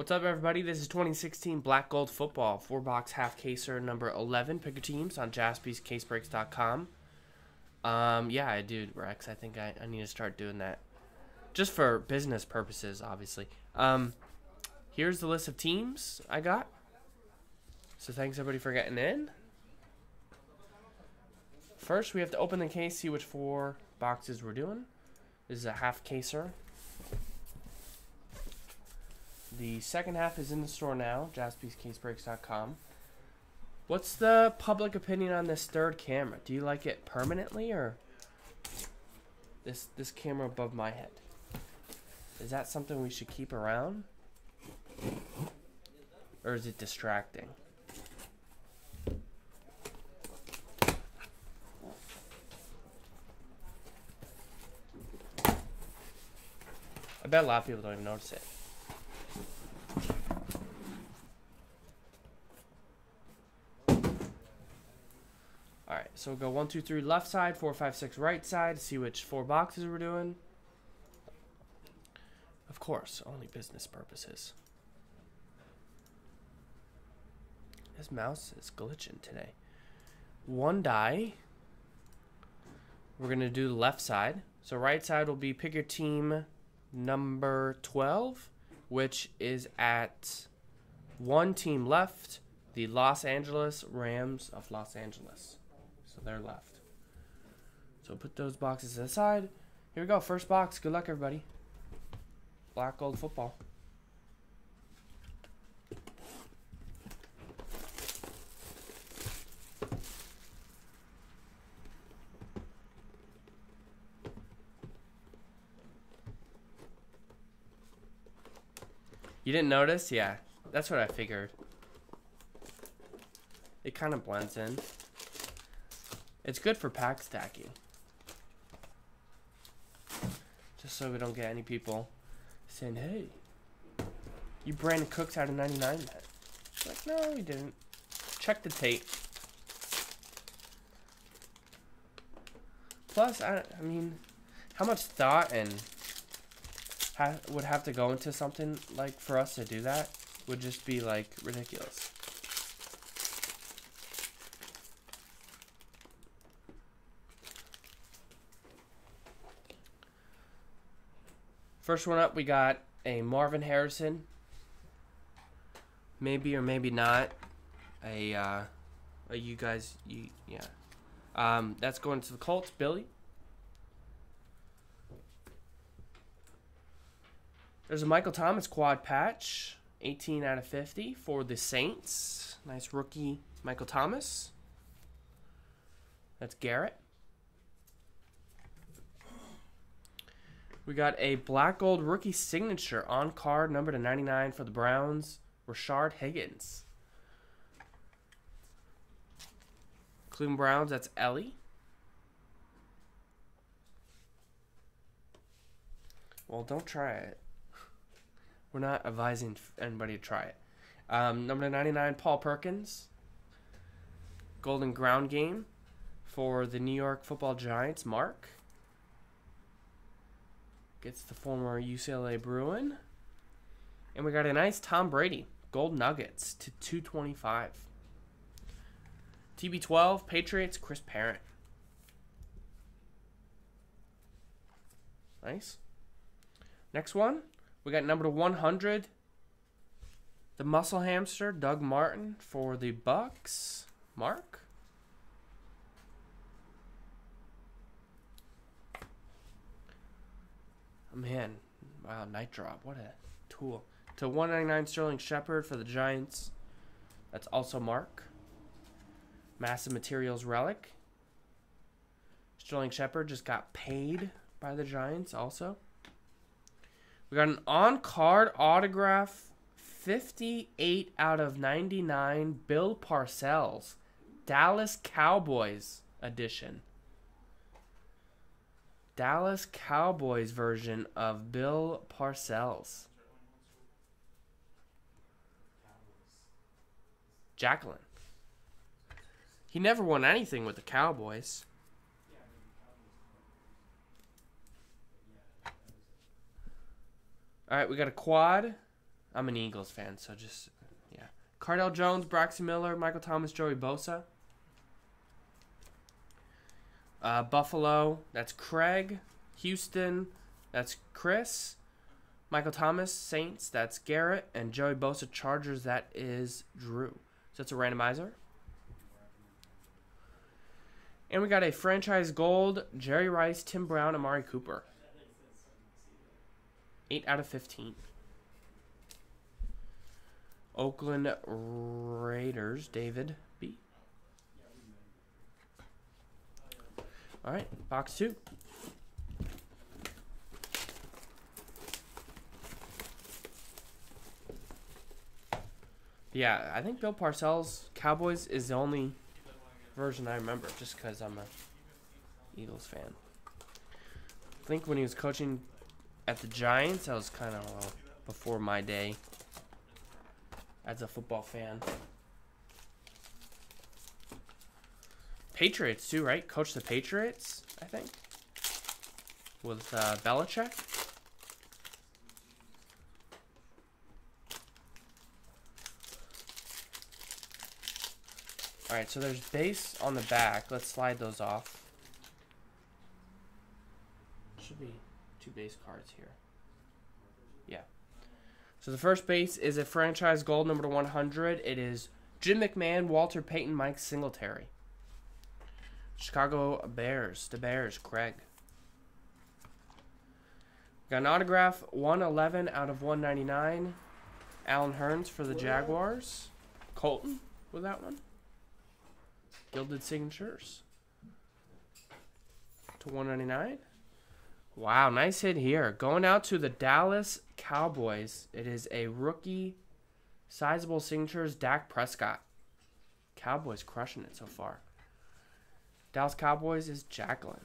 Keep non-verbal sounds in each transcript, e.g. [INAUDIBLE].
What's up, everybody? This is 2016 Black Gold Football, four box half caser number 11. Pick your teams on jaspyscasebreaks.com. Um, yeah, I do, Rex. I think I, I need to start doing that. Just for business purposes, obviously. Um, here's the list of teams I got. So thanks, everybody, for getting in. First, we have to open the case, see which four boxes we're doing. This is a half caser. The second half is in the store now, jaspyscasebreaks.com. What's the public opinion on this third camera? Do you like it permanently or this this camera above my head? Is that something we should keep around? Or is it distracting? I bet a lot of people don't even notice it. So we'll go one, two, three left side, four, five, six right side, see which four boxes we're doing. Of course, only business purposes. This mouse is glitching today. One die. We're going to do the left side. So right side will be pick your team number 12, which is at one team left, the Los Angeles Rams of Los Angeles. They're left. So put those boxes aside. Here we go. First box. Good luck, everybody. Black gold football. You didn't notice? Yeah. That's what I figured. It kind of blends in. It's good for pack stacking. Just so we don't get any people saying, hey, you Brandin Cooks out of 99 that. Like, no, we didn't. Check the tape. Plus, I, I mean, how much thought and ha would have to go into something like for us to do that would just be like ridiculous. First one up, we got a Marvin Harrison. Maybe or maybe not. A, uh, a you guys, you, yeah. Um, that's going to the Colts, Billy. There's a Michael Thomas quad patch, 18 out of 50 for the Saints. Nice rookie, Michael Thomas. That's Garrett. We got a black gold rookie signature on card, number to 99 for the Browns, Rashard Higgins. Cleveland Browns, that's Ellie. Well, don't try it. We're not advising anybody to try it. Um, number 99, Paul Perkins. Golden ground game for the New York football Giants, Mark. Gets the former UCLA Bruin. And we got a nice Tom Brady, Gold Nuggets to 225. TB12, Patriots, Chris Parent. Nice. Next one, we got number 100, the Muscle Hamster, Doug Martin for the Bucks. Mark. Oh, man, wow, night drop. What a tool. To 199 Sterling Shepard for the Giants. That's also Mark. Massive Materials Relic. Sterling Shepard just got paid by the Giants also. We got an on card autograph 58 out of 99 Bill Parcells. Dallas Cowboys edition. Dallas Cowboys version of Bill Parcells. Jacqueline. He never won anything with the Cowboys. All right, we got a quad I'm an Eagles fan, so just yeah. Cardale Jones, Braxton Miller, Michael Thomas, Joey Bosa. Uh, Buffalo, that's Craig. Houston, that's Chris. Michael Thomas, Saints, that's Garrett. And Joey Bosa, Chargers, that is Drew. So it's a randomizer. And we got a franchise gold, Jerry Rice, Tim Brown, Amari Cooper. 8 out of 15. Oakland Raiders, David B. All right, box two. Yeah, I think Bill Parcells Cowboys is the only version I remember, just because I'm a Eagles fan. I think when he was coaching at the Giants, I was kind of before my day as a football fan. Patriots too, right? Coach the Patriots, I think, with uh, Belichick. All right, so there's base on the back. Let's slide those off. Should be two base cards here. Yeah. So the first base is a franchise gold number to 100. It is Jim McMahon, Walter Payton, Mike Singletary. Chicago Bears, the Bears, Craig. Got an autograph, 111 out of 199. Allen Hurns for the Jaguars. Colton with that one. Gilded signatures. To 199. Wow, nice hit here. Going out to the Dallas Cowboys. It is a rookie sizable signatures Dak Prescott. Cowboys crushing it so far. Dallas Cowboys is Jacqueline.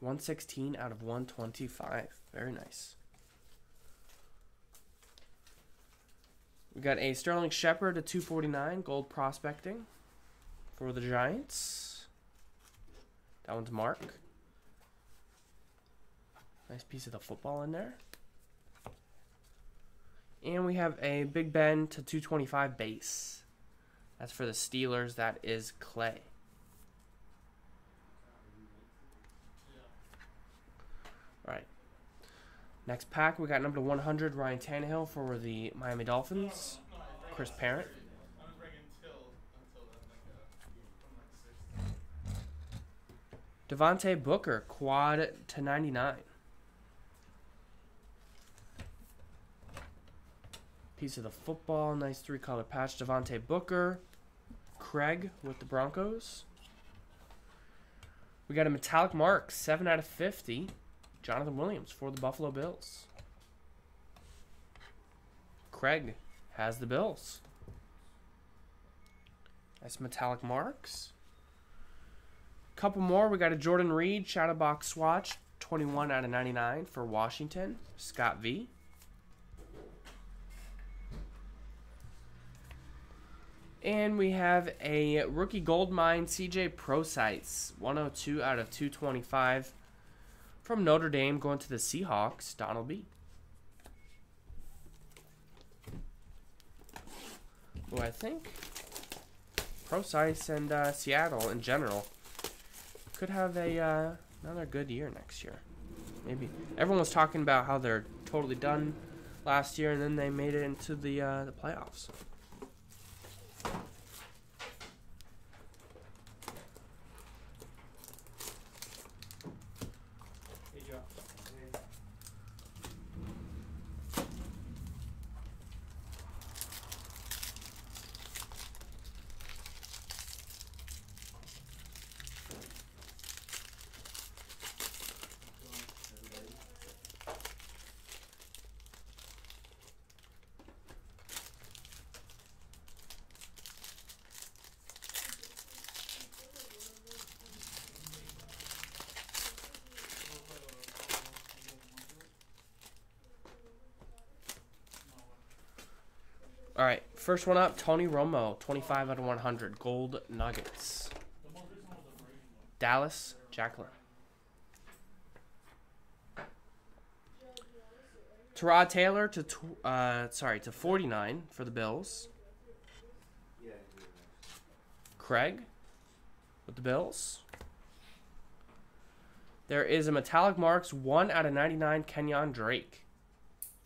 116 out of 125. Very nice. We got a Sterling Shepard to 249 gold prospecting for the Giants. That one's Mark. Nice piece of the football in there. And we have a Big Ben to 225 base. That's for the Steelers. That is Clay. All right. Next pack, we got number 100, Ryan Tannehill for the Miami Dolphins. Chris Parent. Devontae Booker, quad to 99. Piece of the football, nice three color patch. Devontae Booker, Craig with the Broncos. We got a metallic mark, 7 out of 50. Jonathan Williams for the Buffalo Bills. Craig has the Bills. Nice metallic marks. Couple more. We got a Jordan Reed shadow box swatch, 21 out of 99 for Washington. Scott V. And we have a rookie gold mine CJ Prosise, 102 out of 225 from Notre Dame going to the Seahawks, Donald B. Who I think Prosise and uh, Seattle in general could have a uh, another good year next year. Maybe everyone was talking about how they're totally done last year, and then they made it into the uh, the playoffs. All right, first one up, Tony Romo, 25 out of 100, Gold Nuggets. Dallas, Jacqueline. Tyrod Taylor to uh sorry to 49 for the Bills. Craig with the Bills. There is a metallic marks 1 out of 99 Kenyon Drake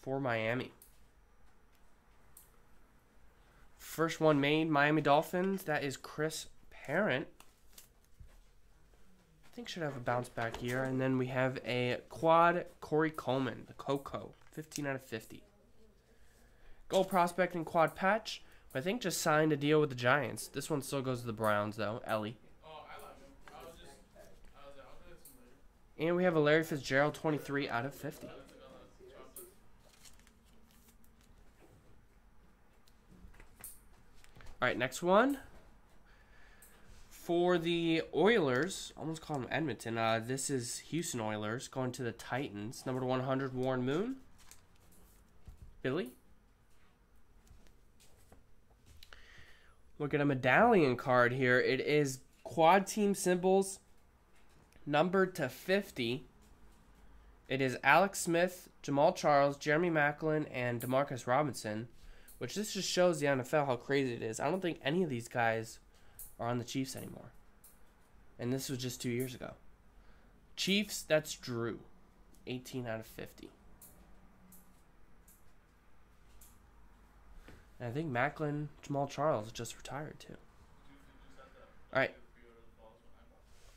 for Miami. First one made Miami Dolphins. That is Chris Parent. I think should have a bounce back year. And then we have a quad Corey Coleman, the Coco, 15 out of 50. Gold prospect and quad patch. I think just signed a deal with the Giants. This one still goes to the Browns though. Ellie. And we have a Larry Fitzgerald 23 out of 50. All right, next one. For the Oilers, almost call them Edmonton. Uh, this is Houston Oilers going to the Titans. Number 100, Warren Moon. Billy. Look at a medallion card here. It is quad team symbols, numbered to 50. It is Alex Smith, Jamaal Charles, Jeremy Maclin, and Demarcus Robinson. Which this just shows the NFL how crazy it is. I don't think any of these guys are on the Chiefs anymore. And this was just two years ago. Chiefs, that's Drew. 18 out of 50. And I think Maclin, Jamaal Charles just retired too. All right.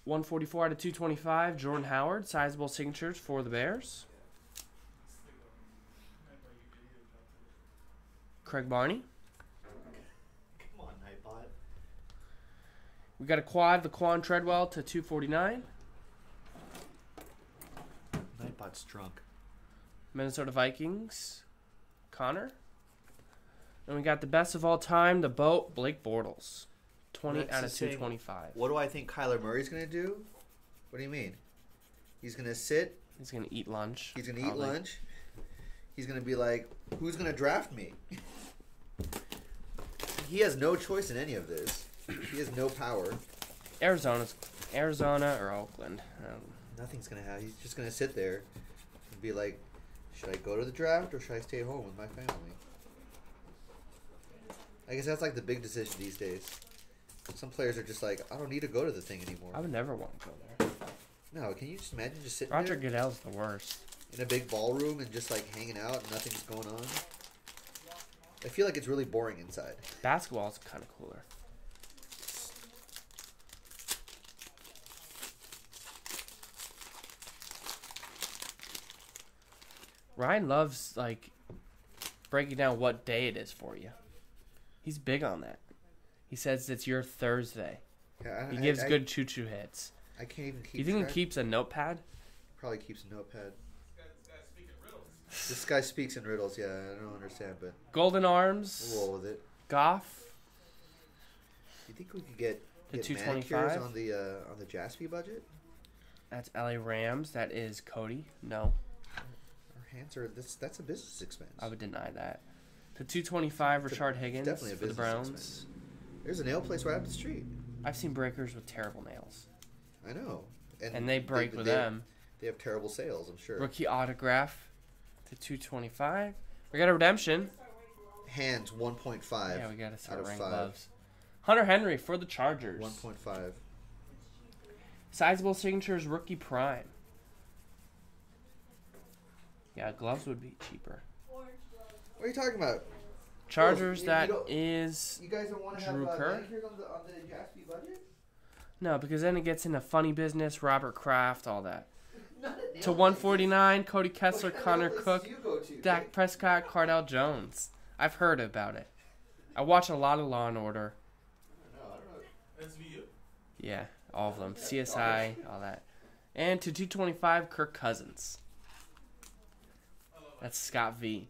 144 out of 225. Jordan Howard, sizable signatures for the Bears. Craig Barney. Come on, Nightbot. We got a quad, Laquon Treadwell to 249. Nightbot's drunk. Minnesota Vikings, Connor. And we got the best of all time, the boat, Blake Bortles. 20 That's out of same- 225. What do I think Kyler Murray's gonna do? What do you mean? He's gonna sit. He's going to eat lunch. He's gonna eat lunch. He's gonna be like, "Who's gonna draft me?" he has no choice in any of this. He has no power. Arizona's Arizona or Oakland. Um, Nothing's gonna happen. He's just gonna sit there and be like, "Should I go to the draft or should I stay home with my family?" I guess that's like the big decision these days. Some players are just like, "I don't need to go to the thing anymore." I would never want to go there. No, can you just imagine just sitting there? Roger there Goodell's the worst. In a big ballroom and just like hanging out and nothing's going on? I feel like it's really boring inside. Basketball's kind of cooler. Ryan loves like breaking down what day it is for you. He's big on that. He says it's your Thursday. Yeah, I, He I- gives I, good choo choo hits. I can't even keep. you think track. he keeps a notepad? Probably keeps a notepad. This guy speaks in riddles. Yeah, I don't understand, but Golden Arms, we'll roll with it. Goff, You think we could get, The get 225? on the uh, on the Jaspy budget? that's LA Rams. That is Cody. No, Our hands are this. That's a business expense. I would deny that. The 225 It's a- Richard Higgins definitely a for the business Browns. expense. There's a nail place right up the street. I've seen breakers with terrible nails, I know. and they break with they, them. They have terrible sales. I'm sure. Rookie autograph to 225. We got a redemption. Hands 1.5. Yeah, we got to start of five. gloves. Hunter Henry for the Chargers. 1.5. Sizable signatures rookie prime. Yeah, gloves would be cheaper. What are you talking about? Chargers, you- you that don't- is You guys don't want to Drew have uh, Kerr? manicures on the on the no, because then it gets into funny business, Robert Kraft, all that. Not a nail To 149, Cody. Kessler, What kind of Connor Cook, do to, Dak Dick? Prescott, Cardale Jones. I've heard about it. I watch a lot of Law and Order. No, I don't. SVU? Yeah, all of them. CSI, all that. And to 225, Kirk Cousins. That's Scott V.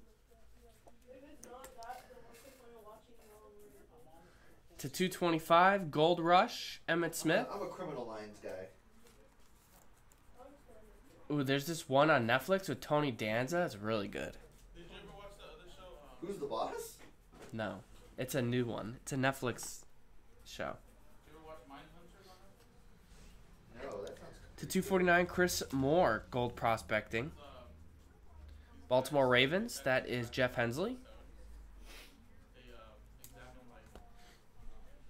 To 225, Gold Rush, Emmitt Smith. I'm a criminal minds guy. Ooh, there's this one on Netflix with Tony Danza. It's really good. Did you ever watch the other show? Um, Who's the boss? No, it's a new one. It's a Netflix show. did you ever watch Mindhunters on? No, that sounds. Good. To 249, Chris Moore, Gold Prospecting. Um, Baltimore Ravens. That is Jeff Hensley. They uh, examine like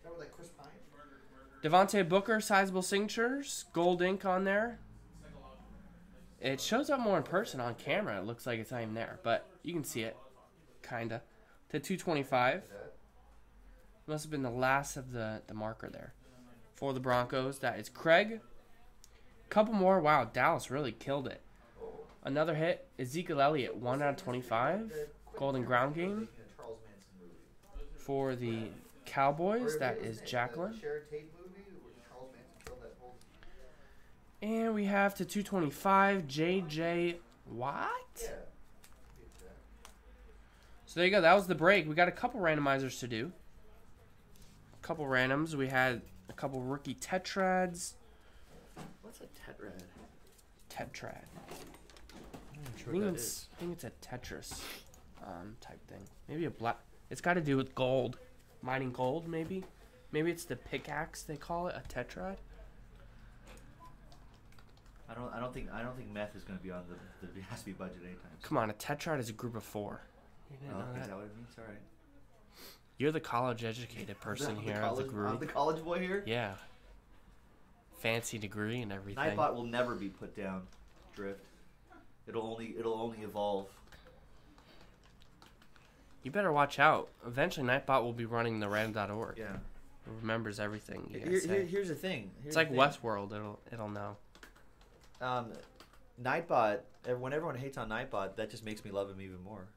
That like Chris Pine. murder, murder, Devontae Booker, sizable signatures, gold ink on there. It shows up more in person on camera. It looks like it's not even there, but you can see it, kinda. To 225. Must have been the last of the the marker there for the Broncos. That is Craig. Couple more. Wow, Dallas really killed it. Another hit. Ezekiel Elliott, one out of 25. Golden ground game for the Cowboys. that is? Jacqueline. The Sharon Tate movie where Charles Manson killed that whole. And we have to 225, JJ Watt. So there you go. That was the break. We got a couple randomizers to do. A couple randoms. We had a couple rookie tetrads. What's a tetrad? Tetrad. I'm not I think what it's. I think it's a Tetris um, type thing. Maybe a black. It's got to do with gold, mining gold. Maybe, maybe it's the pickaxe they call it a tetrad. I don't. I don't think. I don't think meth is going to be on the the [LAUGHS] Jaspy budget anytime. soon. Come on, a tetrad is a group of four. You didn't Oh, know is that? that what it means? All right. You're the college educated [LAUGHS] person I'm here the of the group. I'm the college boy here. Yeah. Fancy degree and everything. Nightbot will never be put down. Drift. It'll only. It'll only evolve. You better watch out. Eventually, Nightbot will be running the random.org. Yeah. It remembers everything you Here, here, here's the thing. Here's It's like thing. Westworld. It'll it'll know. Um, Nightbot. When everyone hates on Nightbot, that just makes me love him even more.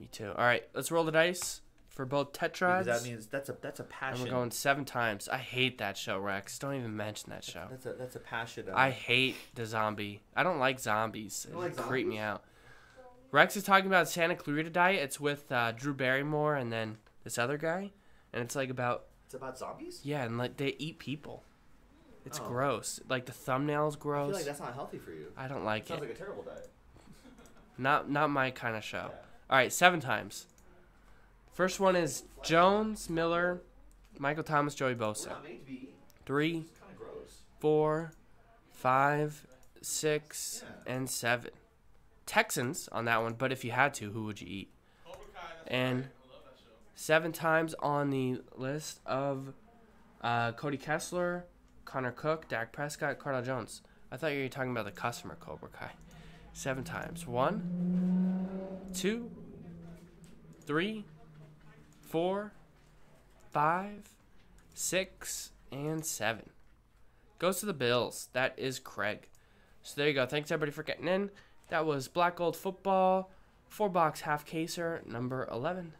Me too. All right, let's roll the dice for both tetrads. Because that means that's a that's a and passion. we're going seven times. I hate that show, Rex. Don't even mention that show. That's a that's a passion. I hate the zombie. I don't like zombies. don't like creep me out. Rex is talking about Santa Clarita Diet. It's with uh, Drew Barrymore and then this other guy, and it's like about It's about zombies. yeah, and like they eat people. It's Oh. gross. Like the thumbnail's I gross. feel like that's not healthy for you. I don't like it. Sounds it. like a terrible diet. Not not my kind of show. Yeah. All right, seven times. First one is Jones, Miller, Michael Thomas, Joey Bosa. not made to be. Three, kind of gross. four, five, six, Yeah. and seven. Texans on that one, but if you had to, who would you eat? Cobra Kai. That's And- right. I love that show. Seven times on the list of uh, Cody Kessler, Connor Cook, Dak Prescott, Cardale Jones. I thought you were talking about the customer Cobra Kai. Seven times. One, two, three, four, five, six, and seven. Goes to the Bills. That is Craig. So there you go. Thanks everybody for getting in. That was Black Gold Football, four box half caser number 11.